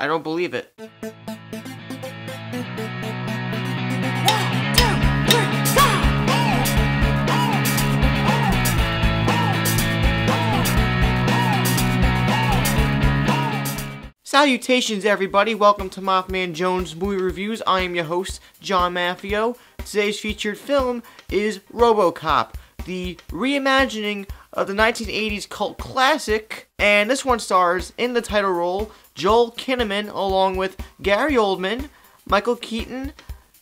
I don't believe it. Salutations, everybody. Welcome to Maffman Jones Movie Reviews. I am your host, John Maffio. Today's featured film is Robocop, the reimagining of the 1980s cult classic. And this one stars in the title role Joel Kinnaman, along with Gary Oldman, Michael Keaton,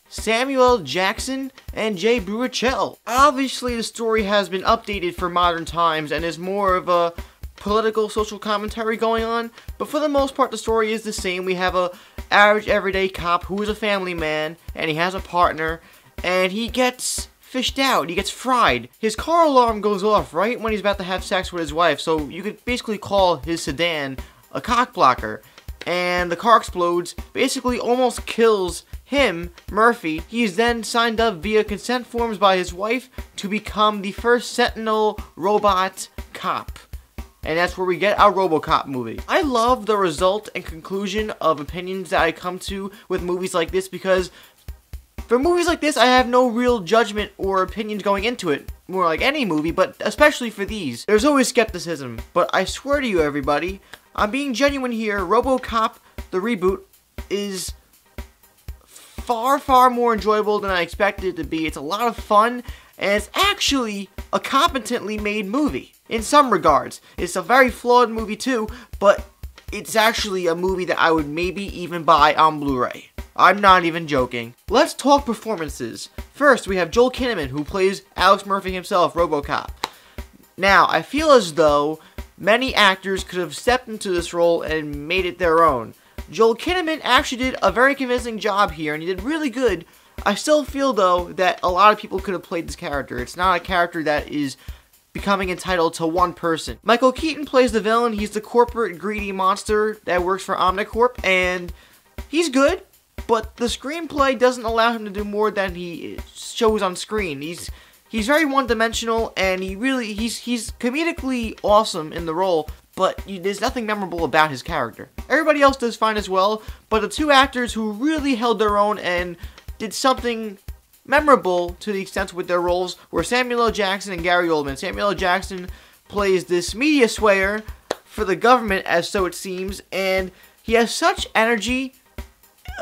Samuel Jackson, and Jay Baruchel. Obviously, the story has been updated for modern times and is more of a political social commentary going on, but for the most part the story is the same. We have a average everyday cop who is a family man and he has a partner and he gets fished out. He gets fried. His car alarm goes off right when he's about to have sex with his wife, so you could basically call his sedan a cock blocker. And the car explodes, basically almost kills him, Murphy. He is then signed up via consent forms by his wife to become the first Sentinel robot cop and that's where we get our RoboCop movie. I love the result and conclusion of opinions that I come to with movies like this because for movies like this, I have no real judgment or opinions going into it. More like any movie, but especially for these. There's always skepticism, but I swear to you everybody, I'm being genuine here, RoboCop, the reboot, is far, far more enjoyable than I expected it to be. It's a lot of fun, and it's actually a competently made movie in some regards. It's a very flawed movie too, but it's actually a movie that I would maybe even buy on Blu-ray. I'm not even joking. Let's talk performances. First, we have Joel Kinnaman, who plays Alex Murphy himself, RoboCop. Now, I feel as though many actors could have stepped into this role and made it their own. Joel Kinnaman actually did a very convincing job here, and he did really good. I still feel, though, that a lot of people could have played this character. It's not a character that is becoming entitled to one person. Michael Keaton plays the villain. He's the corporate greedy monster that works for Omnicorp, and he's good, but the screenplay doesn't allow him to do more than he shows on screen. He's he's very one-dimensional, and he really he's he's comedically awesome in the role, but there's nothing memorable about his character. Everybody else does fine as well, but the two actors who really held their own and did something memorable to the extent with their roles were Samuel L. Jackson and Gary Oldman. Samuel L. Jackson plays this media swayer for the government, as so it seems, and he has such energy.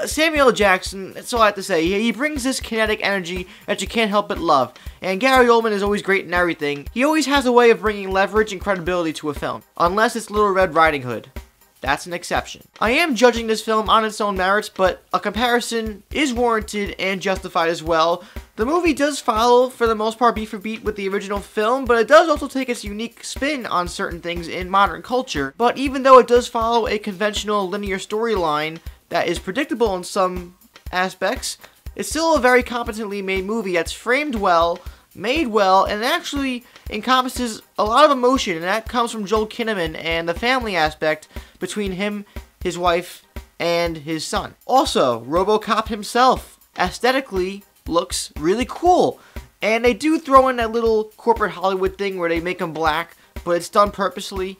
Samuel Jackson, that's all I have to say. He, he brings this kinetic energy that you can't help but love. And Gary Oldman is always great in everything. He always has a way of bringing leverage and credibility to a film. Unless it's Little Red Riding Hood. That's an exception. I am judging this film on its own merits, but a comparison is warranted and justified as well. The movie does follow, for the most part, beat for beat with the original film, but it does also take its unique spin on certain things in modern culture. But even though it does follow a conventional linear storyline that is predictable in some aspects, it's still a very competently made movie that's framed well, made well, and actually encompasses a lot of emotion, and that comes from Joel Kinnaman and the family aspect between him, his wife, and his son. Also, RoboCop himself aesthetically looks really cool. And they do throw in that little corporate Hollywood thing where they make him black, but it's done purposely.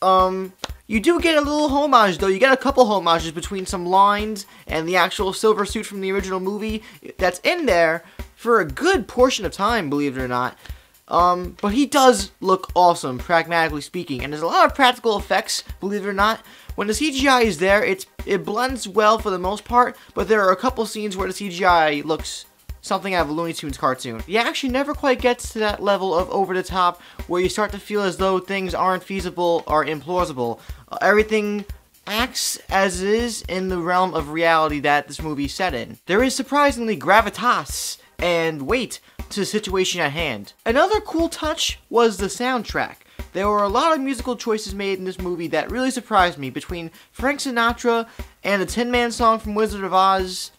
Um, you do get a little homage, though. You get a couple homages between some lines and the actual silver suit from the original movie that's in there for a good portion of time, believe it or not. Um, but he does look awesome, pragmatically speaking. And there's a lot of practical effects, believe it or not. When the CGI is there, it's it blends well for the most part, but there are a couple scenes where the CGI looks something out of a Looney Tunes cartoon. The actually never quite gets to that level of over the top where you start to feel as though things aren't feasible or implausible. Uh, everything acts as is in the realm of reality that this movie is set in. There is surprisingly gravitas and weight to the situation at hand. Another cool touch was the soundtrack. There were a lot of musical choices made in this movie that really surprised me between Frank Sinatra and the Tin Man song from Wizard of Oz.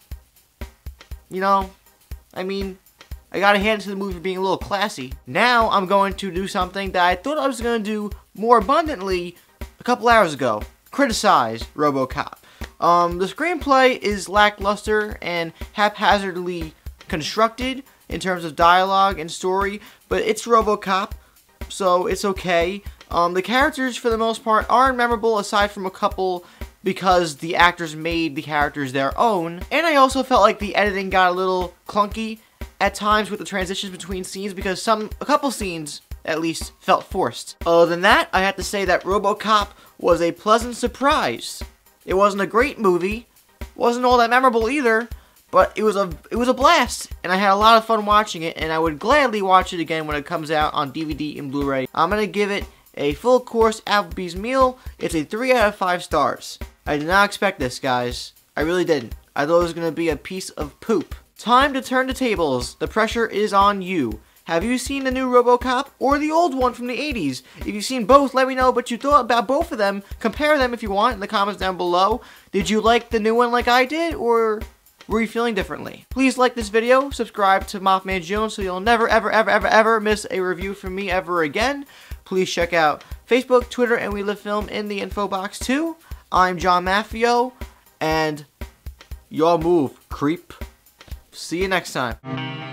You know, I mean, I gotta hand it to the movie for being a little classy. Now I'm going to do something that I thought I was gonna do more abundantly a couple hours ago. Criticize RoboCop. Um, the screenplay is lackluster and haphazardly constructed in terms of dialogue and story, but it's RoboCop, so it's okay. Um, the characters, for the most part, aren't memorable aside from a couple because the actors made the characters their own. And I also felt like the editing got a little clunky at times with the transitions between scenes because some a couple scenes at least felt forced. Other than that, I have to say that RoboCop was a pleasant surprise. It wasn't a great movie, wasn't all that memorable either, but it was a it was a blast, and I had a lot of fun watching it, and I would gladly watch it again when it comes out on DVD and Blu-ray. I'm gonna give it a full course Applebee's meal. It's a three out of five stars. I did not expect this, guys. I really didn't. I thought it was gonna be a piece of poop. Time to turn the tables. The pressure is on you. Have you seen the new RoboCop or the old one from the 80s? If you've seen both, let me know what you thought about both of them. Compare them if you want in the comments down below. Did you like the new one like I did, or were you feeling differently? Please like this video, subscribe to Maffman Jones so you'll never, ever, ever, ever, ever miss a review from me ever again. Please check out Facebook, Twitter, and We Live Film in the info box too. I'm John Maffio, and y'all move, creep. See you next time.